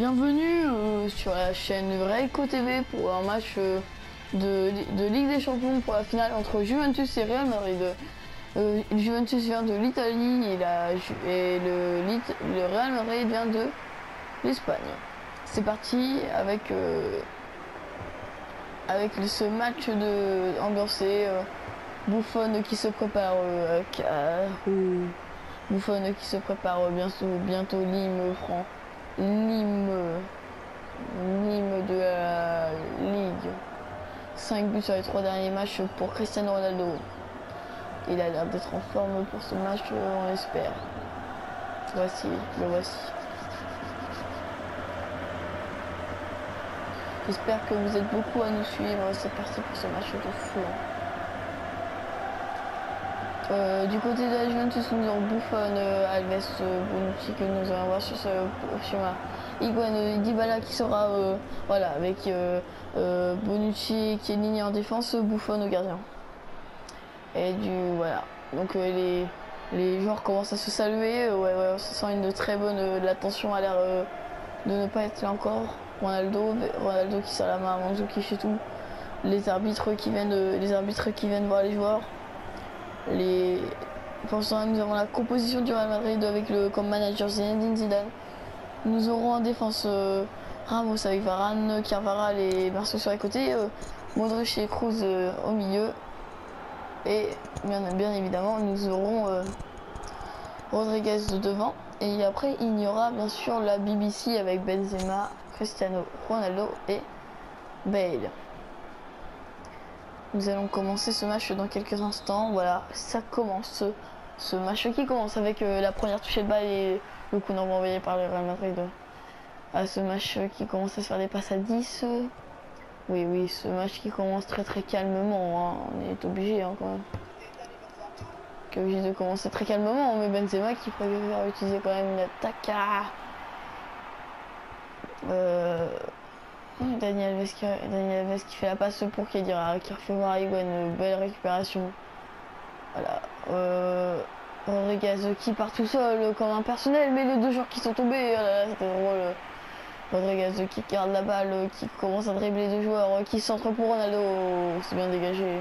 bienvenue euh, sur la chaîne Reiko TV pour un match euh, de, de Ligue des Champions pour la finale entre Juventus et Real Madrid. Euh, Juventus vient de l'Italie et, le, Real Madrid vient de l'Espagne. C'est parti avec, avec ce match de ambiancé. Buffon qui se prépare euh, ou- Buffon qui se prépare bientôt, bientôt Lime prend Lime Lime de la Ligue. 5 buts sur les trois derniers matchs pour Cristiano Ronaldo. Il a l'air d'être en forme pour ce match euh, on espère voici le voici. J'espère que vous êtes beaucoup à nous suivre c'est parti pour ce match de fou hein. Euh, du côté de la Juventus, nous avons Buffon, euh, Alves, euh, Bonucci que nous allons voir sur ce schéma. Higuain, euh, Dybala qui sera voilà avec Bonucci qui est ligné en défense, Buffon au gardien. Et du voilà. Donc les les joueurs commencent à se saluer. ouais on se sent une très bonne. la tension a l'air de ne pas être là encore. Ronaldo, Ronaldo qui sert la main à Mandzukic et tout. Les arbitres qui viennent les arbitres qui viennent voir les joueurs les pour nous avons la composition du Real Madrid avec le comme manager Zinedine Zidane. Nous aurons en défense euh, Ramos avec Varane Carvara et Marceau sur les côtés euh, Modric et Cruz euh, au milieu. Et bien, bien évidemment nous aurons euh, Rodriguez devant. Et après il y aura bien sûr la BBC avec Benzema Cristiano Ronaldo et Bale nous allons commencer ce match dans quelques instants. Voilà, ça commence. Ce match qui commence avec euh, la première touchée de balle et le coup d'envoi envoyé par le Real Madrid. À ce match qui commence à se faire des passes à 10. euh. Oui, oui, ce match qui commence très très calmement. hein. On est obligé hein, quand même. On est obligé de commencer très calmement. Mais Benzema qui préfère utiliser quand même une attaque. à- Euh, Daniel Alves qui, Daniel qui fait la passe pour Kedira, qui refait voir une belle récupération. Voilà. Euh, Rodriguez qui part tout seul comme un personnel, mais les deux joueurs qui sont tombés, oh là, c'était drôle. Rodriguez qui garde la balle, qui commence à dribbler deux joueurs, qui centre pour Ronaldo, c'est bien dégagé.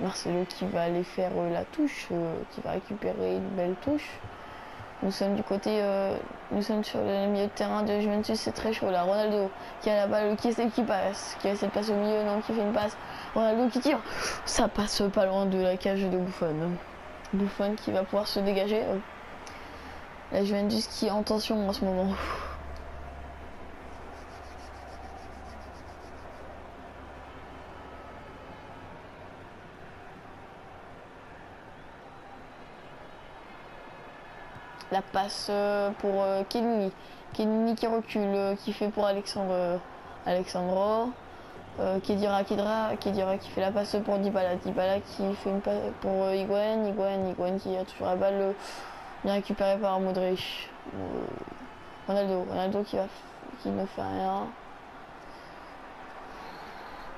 Marcelo qui va aller faire euh, la touche, euh, qui va récupérer une belle touche. Nous sommes du côté, euh, nous sommes sur le milieu de terrain de Juventus, c'est très chaud là. Ronaldo qui a la balle, qui essaie qui passe, qui essaie de passer au milieu, non, qui fait une passe. Ronaldo qui tire, ça passe pas loin de la cage de Buffon. Buffon qui va pouvoir se dégager. La Juventus qui est en tension en ce moment. La passe euh, pour euh, Kenny. Kenny qui recule, euh, qui fait pour Alexandre, Alexandro. Kedira, Kedira, Kedira qui fait la passe pour Dybala. Dybala qui fait une passe pour Higuain. Higuain, Higuain qui a toujours la balle bien récupérée par Modric. Ronaldo, Ronaldo qui, va, qui ne fait rien.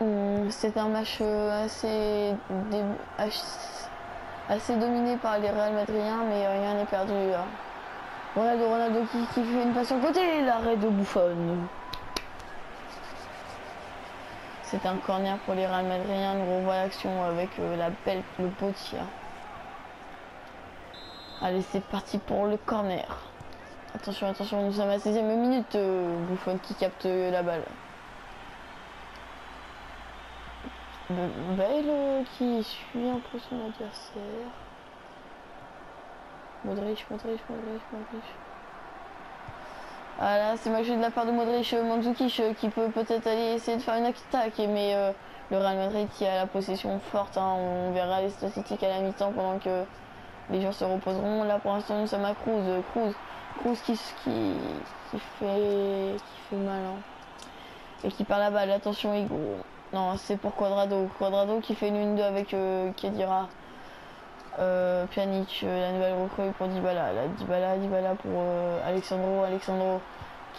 Hum, C'est un match assez, ach- assez dominé par les Real Madriens, mais rien n'est perdu. là. Ronaldo, Ronaldo qui, fait une passe le côté, l'arrêt de Buffon. C'est un corner pour les Real Madriens, nous revoit l'action avec euh, la belle, le tir. Allez, c'est parti pour le corner. Attention, attention, nous sommes à la 16 e minute. euh, Buffon qui capte euh, la balle. Bale euh, qui suit un peu son adversaire. Modric, Modric, Modric, Modric. Ah là, c'est joué de la part de Modric, euh, Mandzukic euh, qui peut peut-être aller essayer de faire une attaque, mais le Real Madrid qui a la possession forte, hein, on verra les statistiques à la mi-temps pendant que les joueurs se reposeront. Là pour l'instant nous sommes à Cruz, Cruz, Cruz qui, qui, fait qui fait mal hein. et qui perd la balle. Attention Hugo. Non, c'est pour Quadrado. Quadrado qui fait une 1-2 avec euh, Kedira. Euh, Pjanic, euh, la nouvelle recrue pour Dybala. Là, Dybala, Dybala pour euh, Alexandro. Alexandro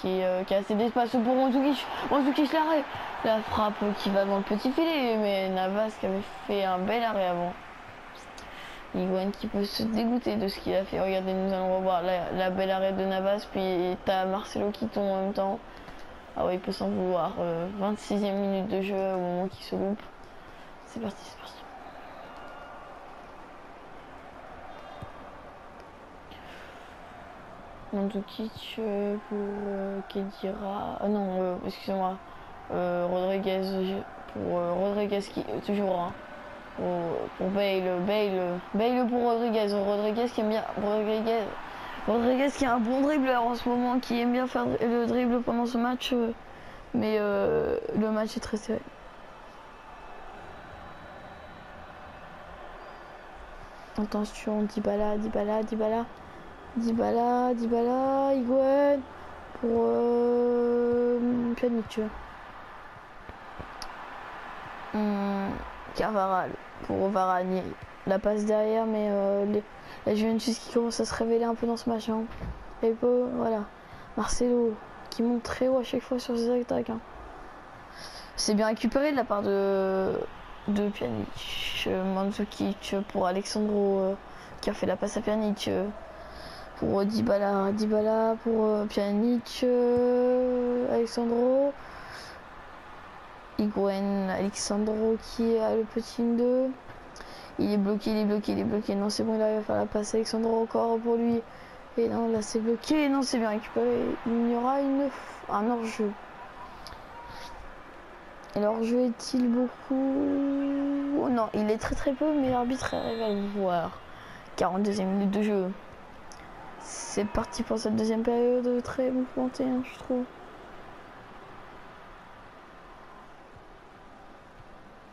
qui, euh, qui a assez d'espace pour Mandzukic. Mandzukic l'arrêt. La frappe qui va dans le petit filet. Mais Navas qui avait fait un bel arrêt avant. Higuain qui peut se dégoûter de ce qu'il a fait. Regardez, nous allons revoir la, belle arrêt de Navas, puis t'as Marcelo qui tombe en même temps. Ah ouais, il peut s'en vouloir. 26e euh, minute de jeu au moment qu'il se loupe. C'est parti, c'est parti. Mandzukic euh, pour euh, Kedira. Ah non, excusez-moi. Rodriguez pour Rodriguez qui toujours hein pour, Bale, Bale, Bale pour Rodriguez, Rodriguez qui aime bien, Rodriguez, Rodriguez qui est un bon dribbleur en ce moment, qui aime bien faire le dribble pendant ce match, euh, mais euh, le match est très serré. Attention, Dybala, Dybala, Dybala, Dybala, Dybala, Higuain pour euh, Pjanic. Hum. Carvaral pour Varane. La passe derrière, mais euh, la Juventus qui commence à se révéler un peu dans ce match. Hein. Et peu, voilà. Marcelo qui monte très haut à chaque fois sur ses attaques. Hein. C'est bien récupéré de la part de, de Pjanic. Mandzukic pour Alexandro euh, qui a fait la passe à Pjanic. Euh, pour Dybala, Dybala pour Pjanic, Alexandro. Higuain, Alexandro qui a le petit 2. Il est bloqué, il est bloqué, il est bloqué. Non, c'est bon, il arrive à faire la passe. Alexandro encore pour lui. Et non, là c'est bloqué. Non, c'est bien récupéré. Il y aura une... un hors-jeu. Et l'hors-jeu est-il beaucoup? Oh, Non, il est très très peu, mais l'arbitre arrive à le voir. 42e minute de jeu. C'est parti pour cette deuxième période très mouvementée, hein, je trouve.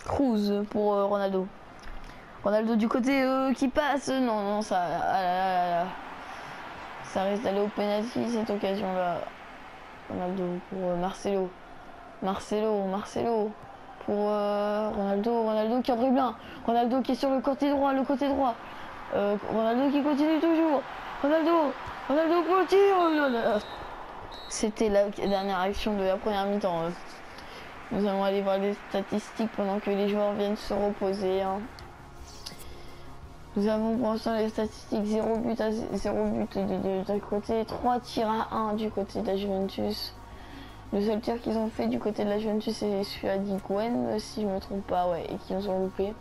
Cruz pour euh, Ronaldo. Ronaldo du côté euh, qui passe. Non, non, ça. Ah ça risque d'aller au penalty cette occasion-là. Ronaldo pour euh, Marcelo. Marcelo, Marcelo pour Ronaldo. Ronaldo qui en dribble. Ronaldo qui est sur le côté droit, le côté droit. Ronaldo qui continue toujours. Ronaldo, Ronaldo continue. C'était la dernière action de la première mi-temps. Nous allons aller voir les statistiques pendant que les joueurs viennent se reposer. Hein. Nous avons pour l'instant les statistiques 0 but à 0 but de, côté, 3 tirs à 1 du côté de la Juventus. Le seul tir qu'ils ont fait du côté de la Juventus c'est celui à Gwen, si je me trompe pas, ouais, et qui nous ont loupé.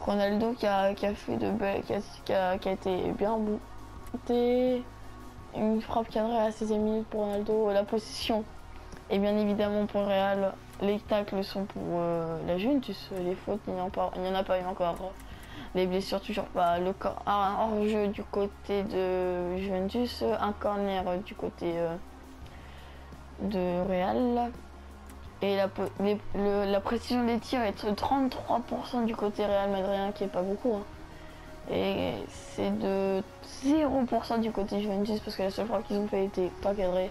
Ronaldo qui a, fait de belles, qui a, été bien bouté. Une frappe cadrée à la 16 e minute pour Ronaldo. La position et bien évidemment pour Real, les tacles sont pour euh, la Juventus. Les fautes, il n'y en, en, a pas eu encore. Les blessures, toujours pas. Le un hors-jeu du côté de Juventus, un corner du côté euh, de Real. Et la, la, précision des tirs est de 33% du côté Real Madrid, qui est pas beaucoup. Hein. Et c'est de 0% du côté Juventus parce que la seule fois qu'ils ont fait était pas cadrée.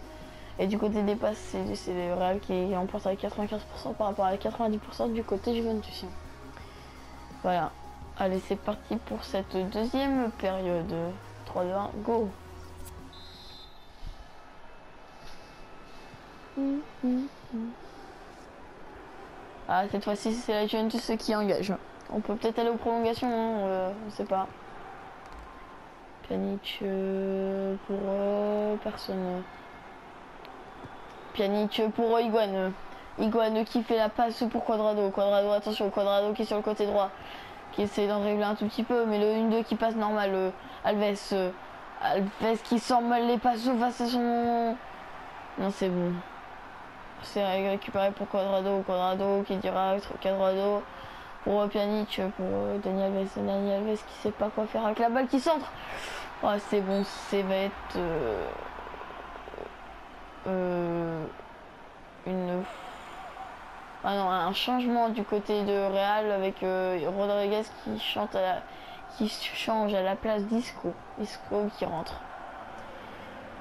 Et du côté des passes, c'est le Real qui emporte avec 95% par rapport à 90% du côté Juventus. Voilà. Allez, c'est parti pour cette deuxième période. 3, 2, 1, go Ah, cette fois-ci, c'est la Juventus qui engage. On peut peut-être aller aux prolongations, hein, euh, on sait pas. Panique euh, pour euh, personne. Pjanic pour Iguane. Iguane qui fait la passe pour Quadrado. Quadrado, attention, Quadrado qui est sur le côté droit. Qui essaie d'en régler un tout petit peu. Mais le 1-2 qui passe normal. Euh, Alves. Euh, Alves qui sent mal les passes face à son. Non, c'est bon. C'est récupéré pour Quadrado. Quadrado qui dira Quadrado pour Pjanic. Pour euh, Daniel Alves. Daniel Alves qui sait pas quoi faire avec la balle qui centre. Oh, c'est bon, c'est va être. Euh, ah un changement du côté de Real avec euh, Rodriguez qui change à la place d'Isco. Isco qui rentre.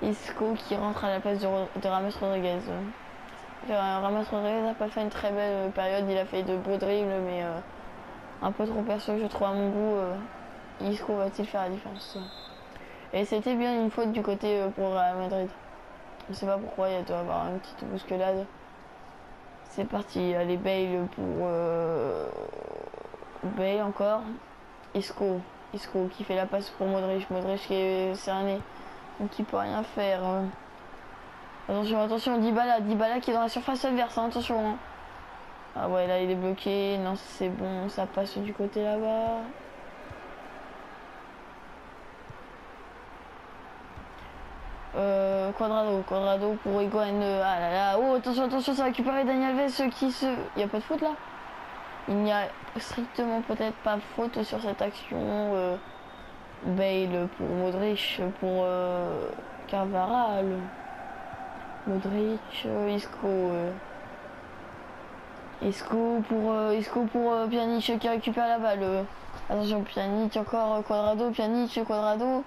Isco qui rentre à la place de, Ramos Rodriguez. Euh, Rodriguez n'a pas fait une très belle période, il a fait de beaux dribbles mais un peu trop perso je trouve à mon goût. Isco va-t-il faire la différence? Et c'était bien une faute du côté pour Real Madrid. Je sais pas pourquoi, il doit avoir une petite bousculade. C'est parti, allez Bale pour euh... Bale encore. Isco. Isco qui fait la passe pour Modric. Modric qui est cerné. Donc il peut rien faire. Attention, attention, Dybala. Dybala qui est dans la surface adverse. Hein, attention. Hein. Ah ouais, là il est bloqué. Non, c'est bon. Ça passe du côté là-bas. Euh, Quadrado, Quadrado pour Iguane. Ah là là, oh attention, attention, ça va récupérer Daniel Alves qui se. Il n'y a pas de faute là? Il n'y a strictement peut-être pas faute sur cette action. Euh, Bale pour Modric, pour euh, Carvaral. Modric, euh, Isco. Euh. Isco pour, euh, Isco pour qui récupère la balle. Attention, Pjanic encore, Quadrado, Pjanic, Quadrado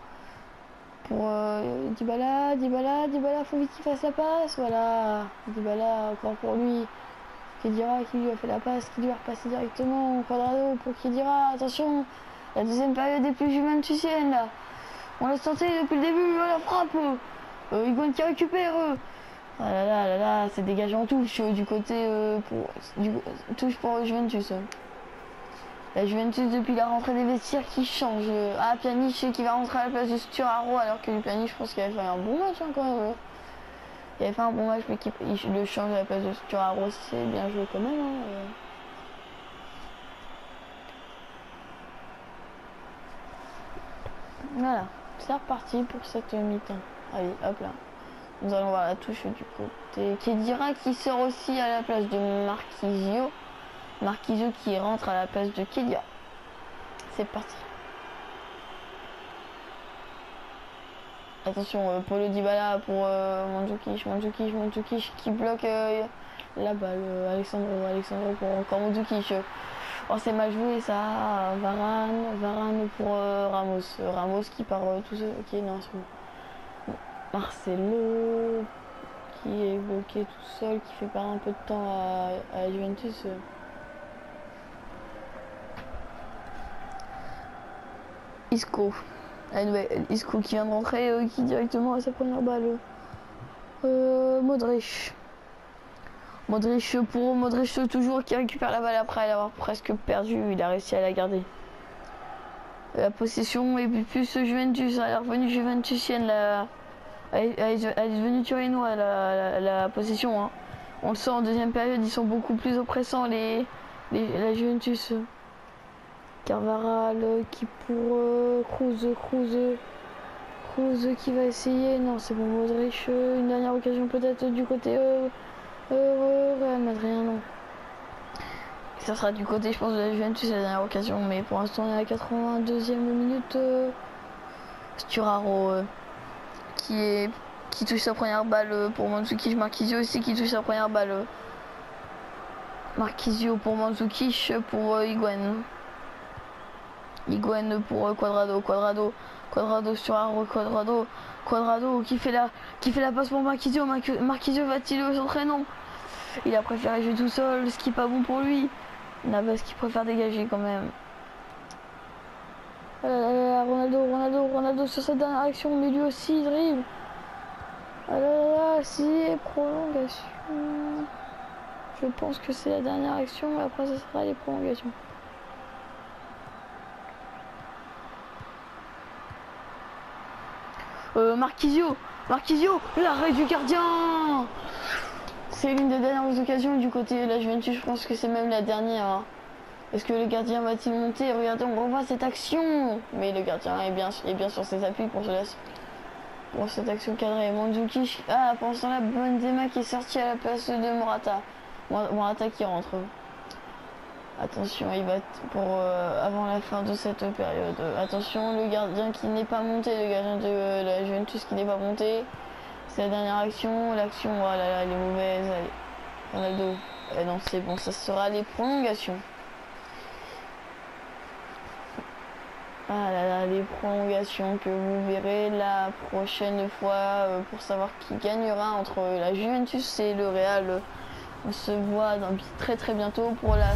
pour euh, Dybala, Dybala, Dybala, faut vite qu'il fasse la passe, voilà, Dybala encore pour lui, dira qui lui a fait la passe, qui doit repasser directement, Quadrado pour dira attention, la deuxième période est plus juventusienne là, on l'a senti depuis le début, la frappe, euh, Higuain qui récupère, euh. ah là là là là, c'est dégagé en touche euh, du côté, euh, pour, du, touche pour Juventus. La Juventus depuis la rentrée des vestiaires qui change. Ah, Pjanic qui va rentrer à la place de Sturaro alors que Pjanic je pense qu'il avait fait un bon match encore. Hein, il avait fait un bon match mais il le change à la place de Sturaro, c'est bien joué quand même. Hein, voilà, c'est reparti pour cette mi-temps. Allez, hop là. Nous allons voir la touche du côté. Qui dira qui sort aussi à la place de Marquisio. Marquisio qui rentre à la place de Kedia. C'est parti. Attention, euh, Paulo Dybala pour euh, Mandzukic, Mandzukic, Mandzukic qui bloque euh, la balle. Euh, Alexandro, Alexandro pour encore Mandzukic. Oh, c'est mal joué ça. Varane, Varane pour Ramos. Ramos qui part tout seul. Ok, non, c'est bon. Marcelo qui est bloqué tout seul, qui fait perdre un peu de temps à Juventus. Isco. Ah, Isco qui vient de rentrer, euh, qui directement à sa première balle. Euh, Modric. Modric pour Modric toujours qui récupère la balle après l'avoir presque perdu. Il a réussi à la garder. La possession est plus Juventus. Elle est revenue Juventusienne. La... Elle, est devenue turinois la, la, possession. Hein. On le sent en deuxième période, ils sont beaucoup plus oppressants les la Juventus. Carvaral qui pour euh, Cruz, Cruz, Cruz qui va essayer. Non, c'est bon, Modric. Euh, une dernière occasion peut-être du côté euh, euh, Real Madrid, non. Ça sera du côté, je pense, de la Juventus la dernière occasion. Mais pour l'instant, on est à la 82e minute. Sturaro qui est qui touche sa première balle pour Mandzukic. Marquisio aussi qui touche sa première balle. Marquisio pour Mandzukic pour Higuain. Higuain pour euh, Quadrado, Quadrado, Quadrado sur Arro, Quadrado, Quadrado qui fait la, qui fait la passe pour Marquisio. Marquisio va-t-il s'entraîner Il a préféré jouer tout seul, ce qui n'est pas bon pour lui. Navas qui préfère dégager quand même. Euh, Ronaldo, Ronaldo, Ronaldo sur sa dernière action, mais lui aussi il dribble. Ah là là si, prolongation. Je pense que c'est la dernière action, et après ça sera les prolongations. Marquisio, Marquisio, l'arrêt du gardien C'est l'une des dernières occasions du côté de la Juventus, je pense que c'est même la dernière. Hein. Est-ce que le gardien va-t-il monter? Regardez, on revoit cette action Mais le gardien est bien, est bien sur ses appuis pour, pour cette action cadrée. Mandzukic, ah, pendant ce temps-là, Benzema qui est sorti à la place de Morata. Morata qui rentre. Attention, il va pour euh, avant la fin de cette période. Attention, le gardien qui n'est pas monté, le gardien de euh, la Juventus qui n'est pas monté. C'est la dernière action. L'action, voilà, oh là, elle est mauvaise. Allez. Ronaldo. Eh non, c'est bon, ça sera les prolongations. Ah là là, les prolongations que vous verrez la prochaine fois euh, pour savoir qui gagnera entre la Juventus et le Real. On se voit très très bientôt pour la